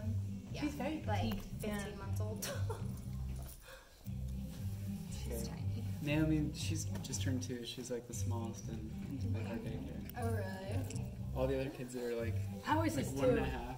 one. Yeah, She's very like petite. 15 Yeah. months old. She's tiny. Naomi, she's just turned two. She's like the smallest in like our daycare. Oh really? All the other kids are like How is like this one and a too? half